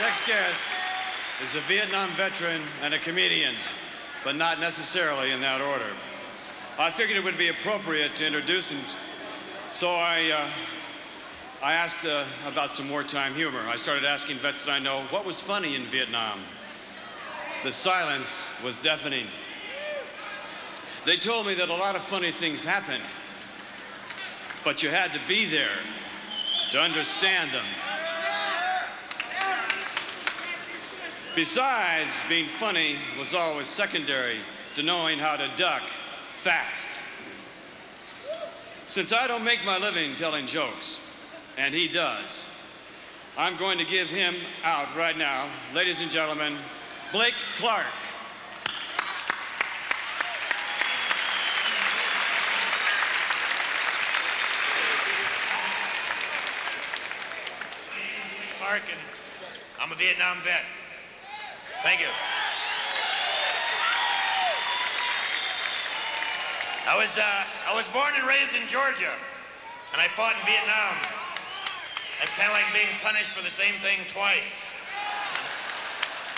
next guest is a Vietnam veteran and a comedian, but not necessarily in that order. I figured it would be appropriate to introduce him, so I, uh, I asked uh, about some wartime humor. I started asking vets that I know what was funny in Vietnam. The silence was deafening. They told me that a lot of funny things happened, but you had to be there to understand them. Besides, being funny was always secondary to knowing how to duck fast. Since I don't make my living telling jokes, and he does, I'm going to give him out right now. Ladies and gentlemen, Blake Clark. I'm a Vietnam vet. Thank you. I was, uh, I was born and raised in Georgia, and I fought in Vietnam. That's kind of like being punished for the same thing twice.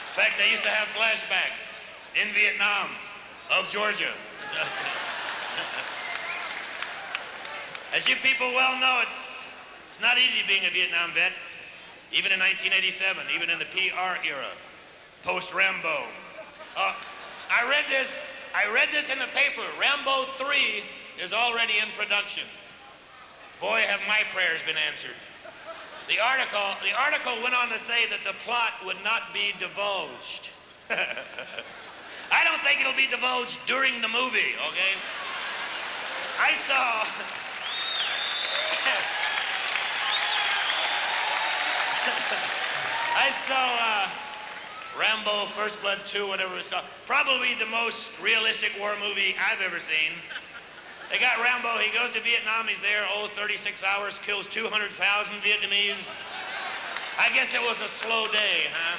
In fact, I used to have flashbacks in Vietnam of Georgia. As you people well know, it's, it's not easy being a Vietnam vet, even in 1987, even in the PR era, post-Rambo. Uh, I read this, I read this in the paper. Rambo 3 is already in production. Boy, have my prayers been answered. The article, the article went on to say that the plot would not be divulged. I don't think it'll be divulged during the movie, okay? I saw. I saw uh, Rambo First Blood 2, whatever it's called. Probably the most realistic war movie I've ever seen. They got Rambo, he goes to Vietnam, he's there, oh, 36 hours, kills 200,000 Vietnamese. I guess it was a slow day, huh?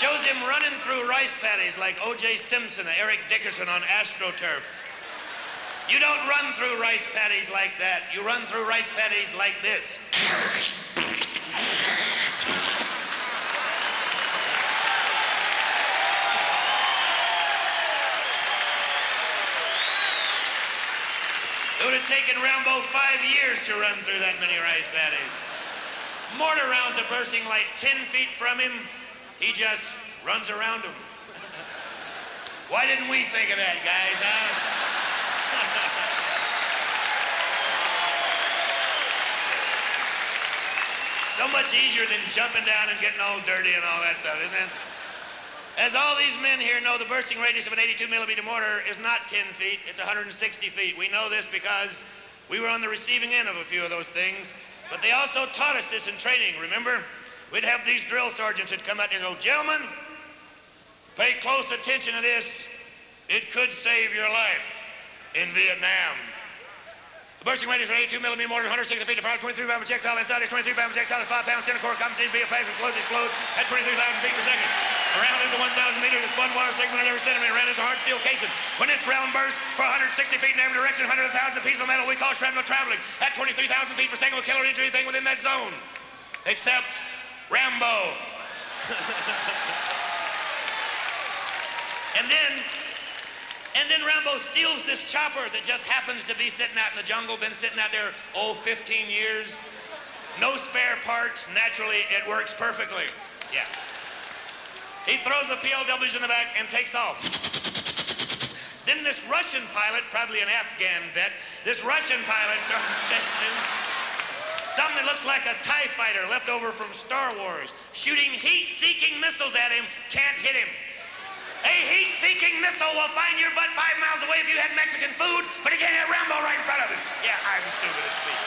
Shows him running through rice paddies like O.J. Simpson or Eric Dickerson on AstroTurf. You don't run through rice paddies like that. You run through rice paddies like this. Have taken Rambo five years to run through that many rice paddies. Mortar rounds are bursting like 10 feet from him. He just runs around them. Why didn't we think of that, guys, huh? so much easier than jumping down and getting all dirty and all that stuff, isn't it? As all these men here know, the bursting radius of an 82 millimeter mortar is not 10 feet, it's 160 feet. We know this because we were on the receiving end of a few of those things. But they also taught us this in training, remember? We'd have these drill sergeants that come out and go, gentlemen, pay close attention to this. It could save your life in Vietnam. The bursting radius of an 82 millimeter mortar, 160 feet to fire, 23 pound projectile inside is 23 pound projectile, 5 pounds center core, compensated via passive explode, explode at 23,000 feet per second. Around is a 1,000 meters, a spun wire segment at every centimeter. Around is a hard steel casing. When this round bursts for 160 feet in every direction, 100,000 pieces of metal, we call shrapnel traveling. At 23,000 feet per second will kill or injure anything within that zone. Except Rambo. and then and then Rambo steals this chopper that just happens to be sitting out in the jungle, been sitting out there, oh, 15 years. No spare parts. Naturally, it works perfectly. Yeah. He throws the POWs in the back and takes off. Then this Russian pilot, probably an Afghan vet, this Russian pilot starts chasing him. Something that looks like a TIE fighter left over from Star Wars, shooting heat-seeking missiles at him, can't hit him. A heat-seeking missile will find your butt five miles away if you had Mexican food, but it can't hit Rambo right in front of him. Yeah, I'm stupid as speak.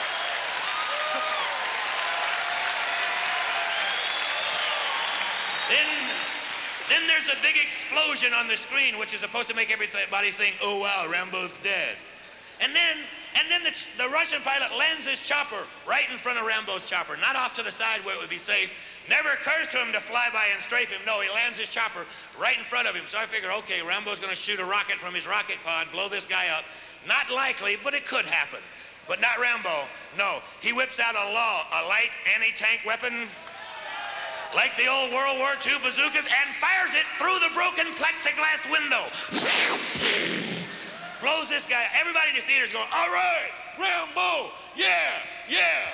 then, then there's a big explosion on the screen, which is supposed to make everybody think, oh wow, Rambo's dead. And then, and then the, the Russian pilot lands his chopper right in front of Rambo's chopper, not off to the side where it would be safe, Never occurs to him to fly by and strafe him. No, he lands his chopper right in front of him. So I figure, okay, Rambo's going to shoot a rocket from his rocket pod, blow this guy up. Not likely, but it could happen. But not Rambo. No, he whips out a law, a light anti-tank weapon. like the old World War II bazookas and fires it through the broken plexiglass window. Blows this guy. Everybody in the theater is going, all right, Rambo, yeah, yeah.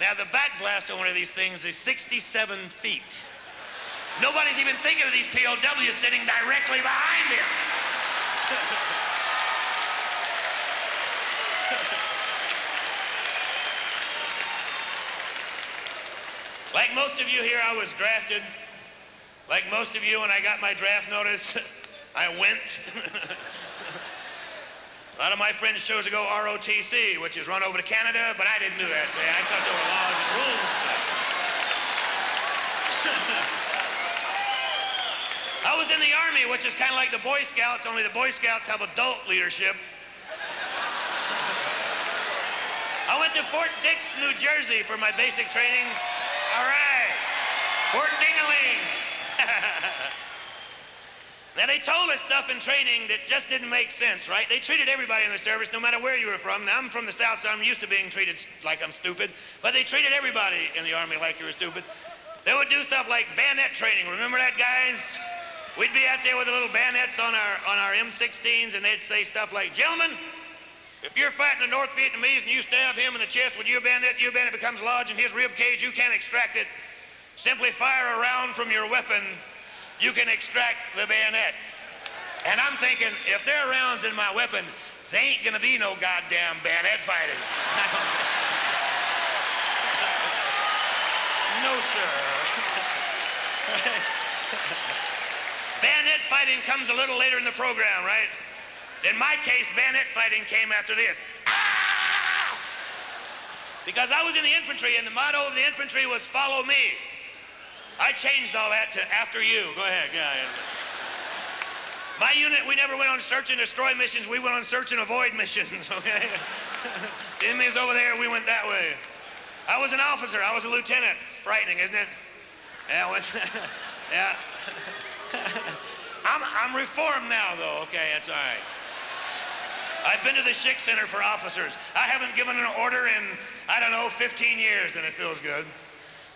Now, the back blast on one of these things is 67 feet. Nobody's even thinking of these POWs sitting directly behind him. like most of you here, I was drafted. Like most of you, when I got my draft notice, I went. A lot of my friends chose to go ROTC, which is run over to Canada, but I didn't do that. See, I thought there were laws and rules and stuff. I was in the Army, which is kind of like the Boy Scouts, only the Boy Scouts have adult leadership. I went to Fort Dix, New Jersey for my basic training. All right. Fort Dingaling. Now, they told us stuff in training that just didn't make sense, right? They treated everybody in the service, no matter where you were from. Now, I'm from the South, so I'm used to being treated like I'm stupid, but they treated everybody in the Army like you were stupid. They would do stuff like bayonet training. Remember that, guys? We'd be out there with the little bayonets on our, on our M16s, and they'd say stuff like, Gentlemen, if you're fighting the North Vietnamese and you stab him in the chest with your bayonet, your bayonet becomes lodged in his rib cage, you can't extract it. Simply fire a round from your weapon you can extract the bayonet. And I'm thinking, if there are rounds in my weapon, there ain't gonna be no goddamn bayonet fighting. no, sir. bayonet fighting comes a little later in the program, right? In my case, bayonet fighting came after this. Ah! Because I was in the infantry, and the motto of the infantry was follow me. I changed all that to after you. Go ahead. Yeah, yeah. My unit, we never went on search and destroy missions. We went on search and avoid missions, okay? the enemy's over there, we went that way. I was an officer. I was a lieutenant. Frightening, isn't it? Yeah, yeah. I'm, I'm reformed now, though. Okay, that's all right. I've been to the Schick Center for officers. I haven't given an order in, I don't know, 15 years, and it feels good.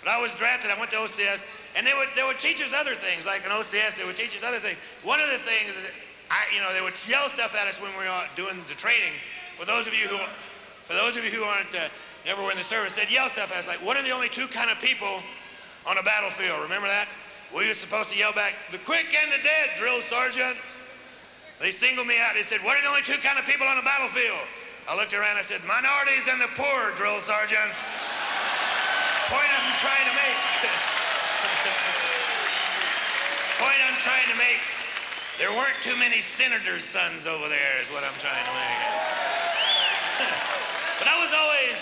But I was drafted, I went to OCS, and they would, they would teach us other things, like in OCS, they would teach us other things. One of the things, I, you know, they would yell stuff at us when we were doing the training. For those of you who, for those of you who aren't, uh, never were in the service, they'd yell stuff at us, like, what are the only two kind of people on a battlefield? Remember that? We were supposed to yell back, the quick and the dead, drill sergeant. They singled me out. They said, what are the only two kind of people on a battlefield? I looked around, I said, minorities and the poor, drill sergeant point I'm trying to make. point I'm trying to make. There weren't too many senators' sons over there, is what I'm trying to make. but I was always,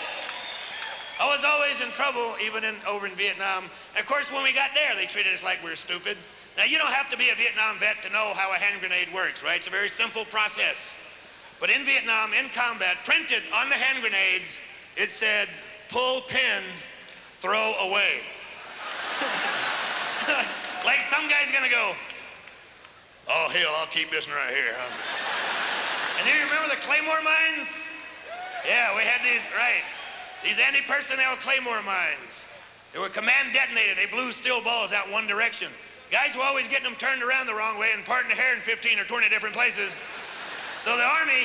I was always in trouble, even in, over in Vietnam. And of course, when we got there, they treated us like we were stupid. Now, you don't have to be a Vietnam vet to know how a hand grenade works, right? It's a very simple process. But in Vietnam, in combat, printed on the hand grenades, it said, pull pin throw away. like some guy's gonna go, oh hell, I'll keep this one right here, huh? And then you remember the Claymore mines? Yeah, we had these, right, these anti-personnel Claymore mines. They were command detonated. They blew steel balls out one direction. Guys were always getting them turned around the wrong way and parting the hair in 15 or 20 different places. So the Army,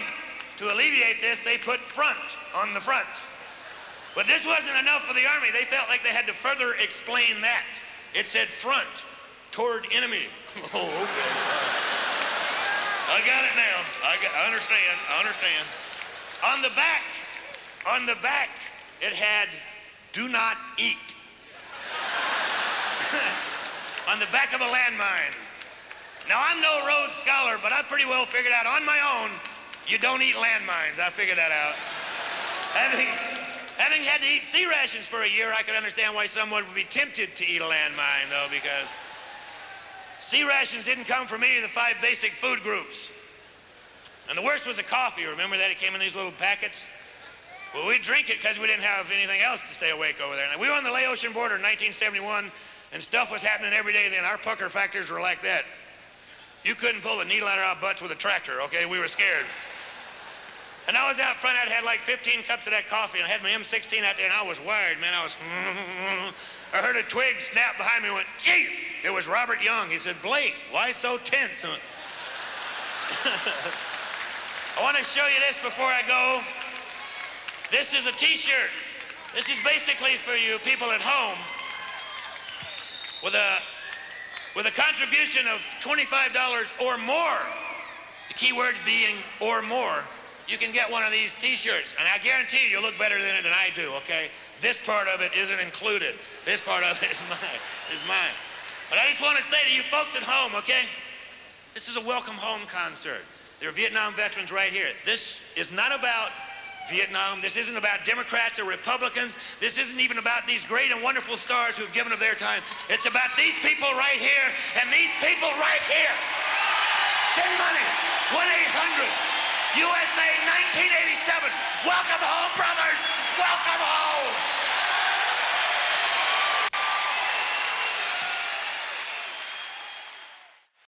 to alleviate this, they put front on the front. But this wasn't enough for the Army. They felt like they had to further explain that. It said front toward enemy. oh, okay. I got it now. I, got, I understand. I understand. On the back, on the back, it had do not eat. on the back of a landmine. Now, I'm no Rhodes Scholar, but I pretty well figured out on my own, you don't eat landmines. I figured that out. Having had to eat C rations for a year, I could understand why someone would be tempted to eat a landmine, though, because C rations didn't come from any of the five basic food groups. And the worst was the coffee. Remember that? It came in these little packets. Well, we'd drink it because we didn't have anything else to stay awake over there. We were on the Laotian border in 1971, and stuff was happening every day then. Our pucker factors were like that. You couldn't pull a needle out of our butts with a tractor, okay? We were scared. And I was out front, I'd had like 15 cups of that coffee, and I had my M16 out there, and I was wired, man. I was, I heard a twig snap behind me and went, Chief! It was Robert Young. He said, Blake, why so tense? I want to show you this before I go. This is a t-shirt. This is basically for you people at home with a with a contribution of $25 or more. The key word being or more. You can get one of these t-shirts, and I guarantee you, you'll look better than it than I do, okay? This part of it isn't included. This part of it is mine, is mine. But I just want to say to you folks at home, okay? This is a welcome home concert. There are Vietnam veterans right here. This is not about Vietnam. This isn't about Democrats or Republicans. This isn't even about these great and wonderful stars who've given of their time. It's about these people right here and these people right here. Send money. 1-800 USA 1987. Welcome home, brothers. Welcome home.